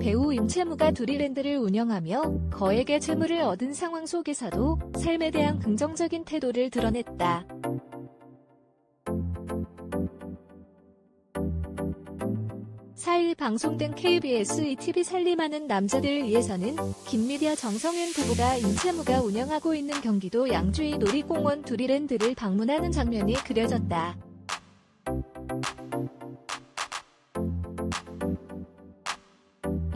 배우 임채무가 두리랜드를 운영하며 거액의 재물을 얻은 상황 속에서도 삶에 대한 긍정적인 태도를 드러냈다. 4일 방송된 KBS ETV 살림하는 남자들을 위해서는 김미디어 정성윤 부부가 임채무가 운영하고 있는 경기도 양주의 놀이공원 두리랜드를 방문하는 장면이 그려졌다.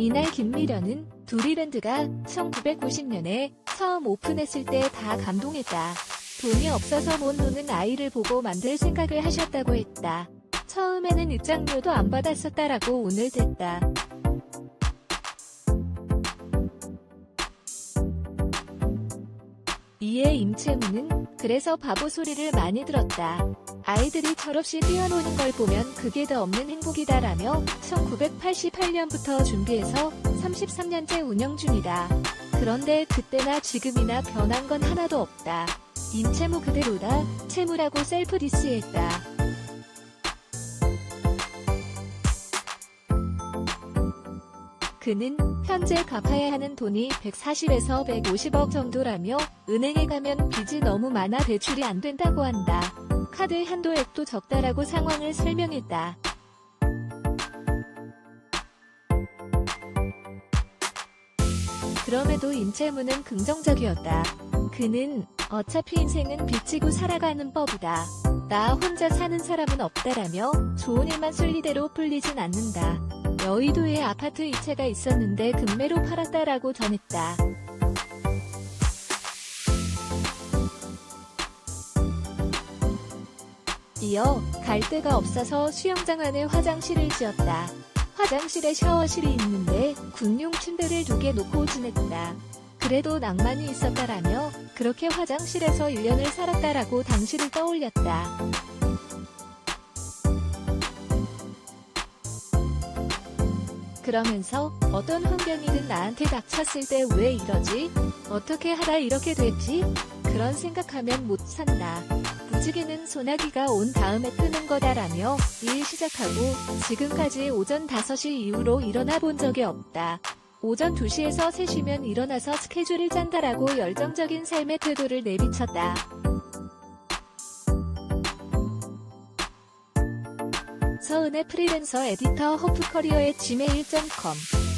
이날 김미련은 두리랜드가 1990년에 처음 오픈했을 때 다 감동했다. 돈이 없어서 못 노는 아이를 보고 만들 생각을 하셨다고 했다. 처음에는 입장료도 안 받았었다라고 오늘 됐다. 이에 임채무는 그래서 바보 소리를 많이 들었다. 아이들이 철없이 뛰어노는 걸 보면 그게 더 없는 행복이다라며 1988년부터 준비해서 33년째 운영 중이다. 그런데 그때나 지금이나 변한 건 하나도 없다. 임채무 그대로다. 채무라고 셀프 디스했다. 그는 현재 갚아야 하는 돈이 140에서 150억 정도라며 은행에 가면 빚이 너무 많아 대출이 안 된다고 한다. 카드 한도액도 적다라고 상황을 설명했다. 그럼에도 임채무는 긍정적이었다. 그는 어차피 인생은 빚지고 살아가는 법이다. 나 혼자 사는 사람은 없다라며 좋은 일만 순리대로 풀리진 않는다. 여의도에 아파트 이체가 있었는데 금매로 팔았다라고 전했다. 이어 갈 데가 없어서 수영장 안에 화장실을 지었다. 화장실에 샤워실이 있는데 군용 침대를 두 개 놓고 지냈다. 그래도 낭만이 있었다라며 그렇게 화장실에서 1년을 살았다라고 당시를 떠올렸다. 그러면서 어떤 환경이든 나한테 닥쳤을 때 왜 이러지? 어떻게 하다 이렇게 됐지? 그런 생각하면 못 산다. 무지개는 소나기가 온 다음에 뜨는 거다라며 일 시작하고 지금까지 오전 5시 이후로 일어나 본 적이 없다. 오전 2시에서 3시면 일어나서 스케줄을 짠다라고 열정적인 삶의 태도를 내비쳤다. 서은의 프리랜서 에디터 호프커리어의 gmail.com